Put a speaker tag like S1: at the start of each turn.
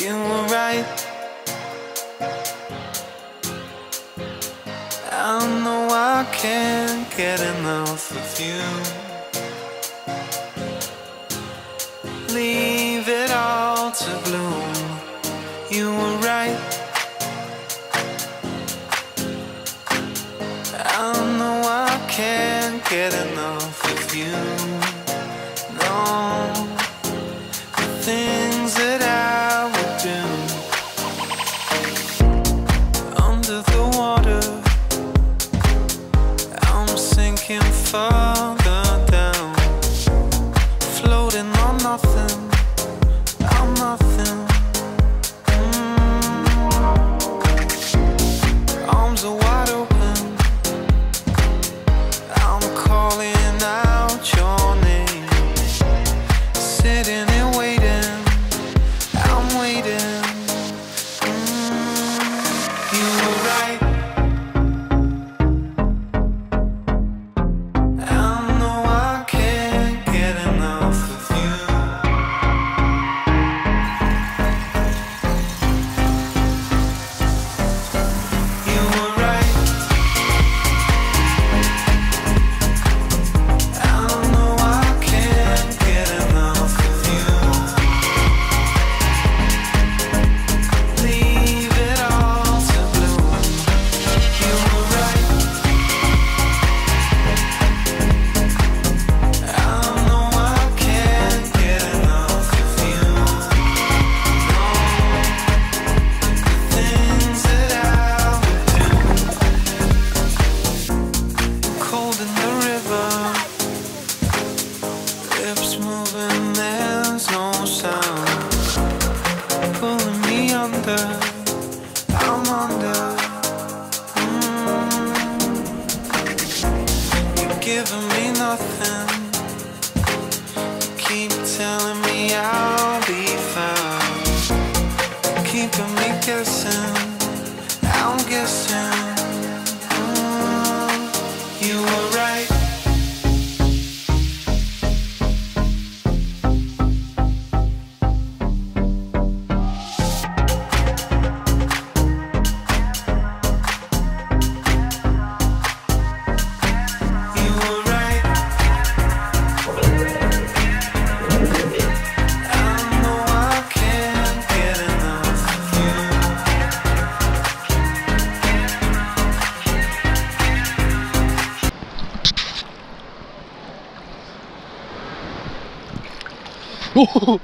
S1: you were right. I know I can't get enough of you. Leave it all to bloom. You were right. I know I can't get enough of you. Further down, floating on nothing. Nothing. Mm. Arms are wide open. Under, I'm under. Mm. You're giving me nothing. Keep telling me I'll be fine. Keeping me guessing. I'm guessing. おお